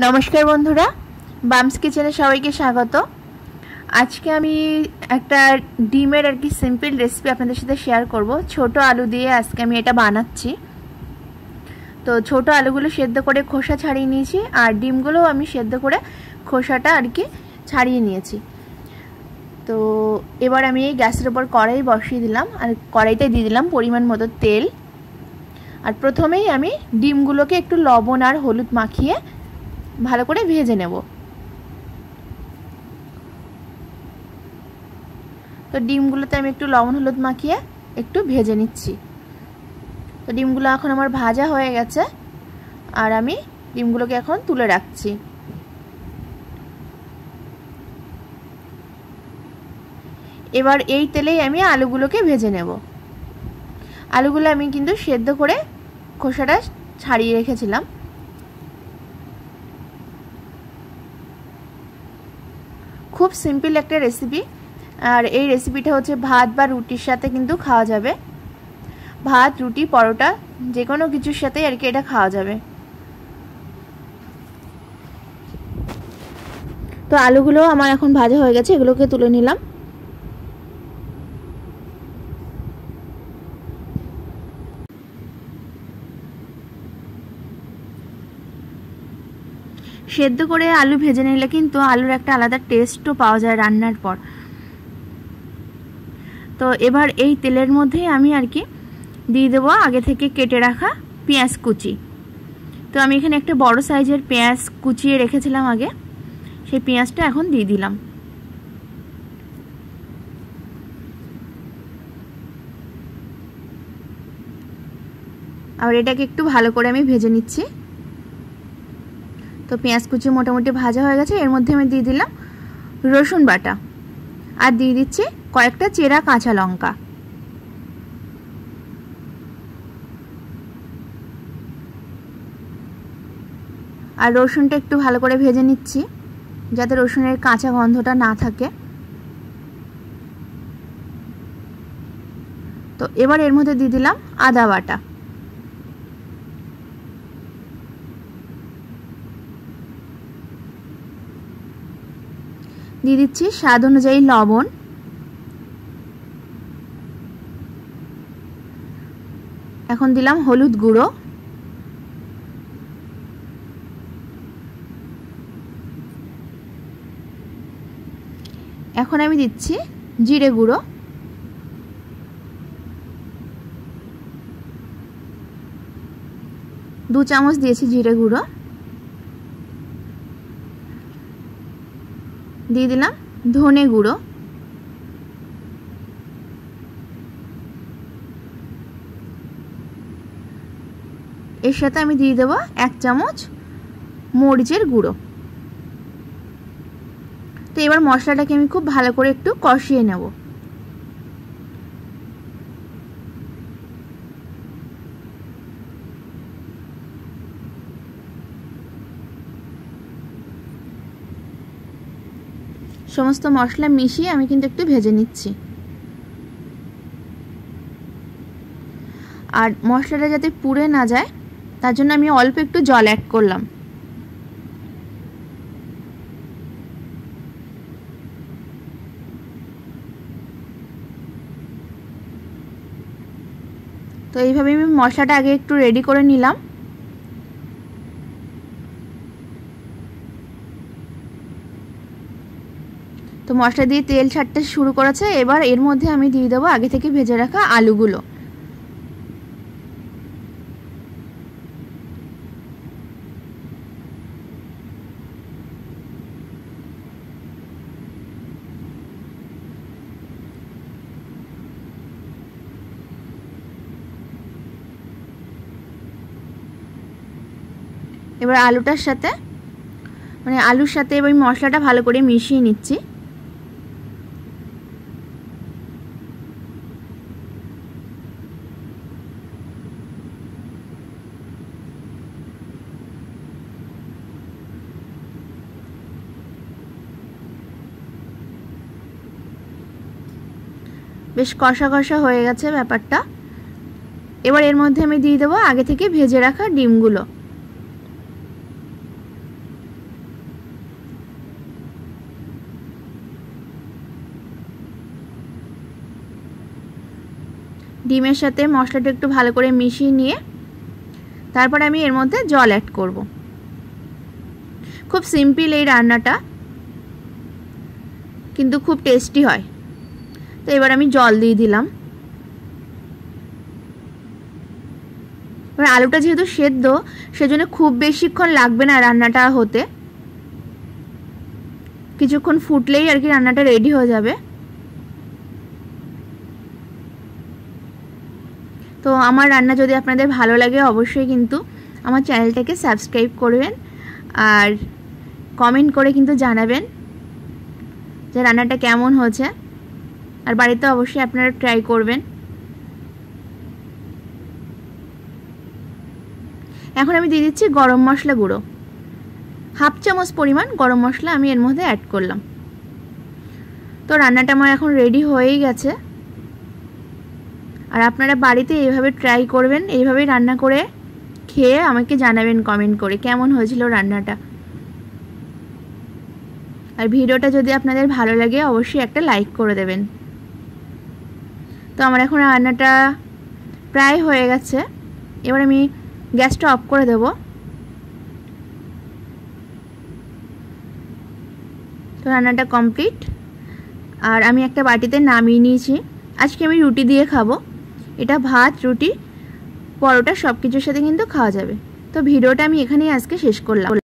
নমস্কার বন্ধুরা, বামস কিচেনে সবাইকে স্বাগত। আজকে আমি একটা ডিমের আর কি সিম্পল রেসিপি আপনাদের সাথে শেয়ার করব। ছোট আলু দিয়ে আজকে আমি এটা বানাচ্ছি। তো ছোট আলুগুলো সেদ্ধ করে খোসা ছাড়িয়ে নিয়েছি, আর ডিমগুলোও আমি সেদ্ধ করে খোসাটা আর কি ছাড়িয়ে নিয়েছি। তো এবার আমি এই গ্যাসের ওপর কড়াই বসিয়ে দিলাম, আর কড়াইতে দিয়ে দিলাম পরিমাণ মতো তেল। আর প্রথমেই আমি ডিমগুলোকে একটু লবণ আর হলুদ মাখিয়ে ভালো করে ভেজে নেব। তো ডিমগুলোতে আমি একটু লবণ, হলুদ মাখিয়ে একটু ভেজে নিচ্ছি। তো ডিমগুলো এখন আমার ভাজা হয়ে গেছে আর আমি ডিমগুলোকে এখন তুলে রাখছি। এবার এই তেলেই আমি আলুগুলোকে ভেজে নেব। আলুগুলো আমি কিন্তু সেদ্ধ করে খোসাটা ছাড়িয়ে রেখেছিলাম। খুব সিম্পল একটা রেসিপি আর এই রেসিপিটা হচ্ছে ভাত বা রুটির সাথে কিন্তু খাওয়া যাবে। ভাত, রুটি, পরোটা যে কোনো কিছুর সাথে আর কি এটা খাওয়া যাবে। তো আলুগুলো আমার এখন ভাজা হয়ে গেছে, এগুলোকে তুলে নিলাম। সেদ্ধ করে আলু ভেজে নিলে কিন্তু আলুর একটা আলাদা টেস্টও পাওয়া যায় রান্নার পর। তো এবার এই তেলের মধ্যেই আমি আর কি দিয়ে দেবো আগে থেকে কেটে রাখা পেঁয়াজ কুচি। তো আমি এখানে একটা বড় সাইজের পেঁয়াজ কুচিয়ে রেখেছিলাম আগে। সেই পেঁয়াজটা এখন দিয়ে দিলাম। আর এটাকে একটু ভালো করে আমি ভেজে নিচ্ছি। তো পেঁয়াজ কুচি মোটামুটি ভাজা হয়ে গেছে, এর মধ্যে আমি দিয়ে দিলাম রসুন বাটা। আর দিয়ে দিচ্ছি কয়েকটা চেরা কাঁচা লঙ্কা। আর রসুনটা একটু ভালো করে ভেজে নিচ্ছি, যাতে রসুনের কাঁচা গন্ধটা না থাকে। তো এবার এর মধ্যে দিয়ে দিলাম আদা বাটা। দিয়ে দিচ্ছি স্বাদ অনুযায়ী লবণ। এখন দিলাম হলুদ গুঁড়ো। এখন আমি দিচ্ছি জিরে গুঁড়ো। দু চামচ দিয়েছি জিরে গুঁড়ো। দিয়ে দিলাম ধনে গুঁড়ো। এর সাথে আমি দিয়ে দেবো এক চামচ মরিচের গুঁড়ো। তো এবার মশলাটাকে আমি খুব ভালো করে একটু কষিয়ে নেব। সমস্ত মশলা মিশিয়ে আমি কিন্তু একটু ভেজে নিচ্ছি। আর মশলাটা যাতে পুড়ে না যায়, তার জন্য আমি অল্প একটু জল অ্যাড করলাম। তো এইভাবে আমি মশলাটা আগে একটু রেডি করে নিলাম। তো মশলা দিয়ে তেল ছাড়তে শুরু করেছে, এবার এর মধ্যে আমি দিয়ে দেবো আগে থেকে ভেজে রাখা আলুগুলো। এবার আলুটার সাথে মানে আলুর সাথে এবার মশলাটা ভালো করে মিশিয়ে নিচ্ছি। বেশ কষা কষা হয়ে গেছে ব্যাপারটা। এবার এর মধ্যে আমি দিয়ে দেবো আগে থেকে ভেজে রাখা ডিমগুলো। ডিমের সাথে মশলাটা একটু ভালো করে মিশিয়ে নিয়ে তারপরে আমি এর মধ্যে জল অ্যাড করব। খুব সিম্পল এই রান্নাটা। কিন্তু খুব টেস্টি হয়। তো এবার আমি জল দিয়ে দিলাম। এবার আলুটা যেহেতু সেদ্ধ, সেজন্য খুব বেশিক্ষণ লাগবে না রান্নাটা হতে। কিছুক্ষণ ফুটলেই আর কি রান্নাটা রেডি হয়ে যাবে। তো আমার রান্না যদি আপনাদের ভালো লাগে অবশ্যই কিন্তু আমার চ্যানেলটাকে সাবস্ক্রাইব করবেন আর কমেন্ট করে কিন্তু জানাবেন যে রান্নাটা কেমন হয়েছে। আর বাড়িতে অবশ্যই আপনারা ট্রাই করবেন। এখন আমি দিয়ে দিচ্ছি গরম মশলা গুঁড়ো। হাফ চামচ পরিমাণ গরম মশলা আমি এর মধ্যে অ্যাড করলাম। তো রান্নাটা আমার এখন রেডি হয়েই গেছে। আর আপনারা বাড়িতে এইভাবে ট্রাই করবেন, এইভাবেই রান্না করে খেয়ে আমাকে জানাবেন কমেন্ট করে কেমন হয়েছিল রান্নাটা। আর ভিডিওটা যদি আপনাদের ভালো লাগে, অবশ্যই একটা লাইক করে দেবেন। তো আমার এখন রান্নাটা প্রায় হয়ে গেছে। এবার আমি গ্যাসটা অফ করে দেব। তো রান্নাটা কমপ্লিট। আর আমি একটা বাটিতে নামিয়ে নিয়েছি। আজকে আমি রুটি দিয়ে খাব। এটা ভাত, রুটি, পরোটা সব কিছুর সাথে কিন্তু খাওয়া যাবে। তো ভিডিওটা আমি এখানেই আজকে শেষ করলাম।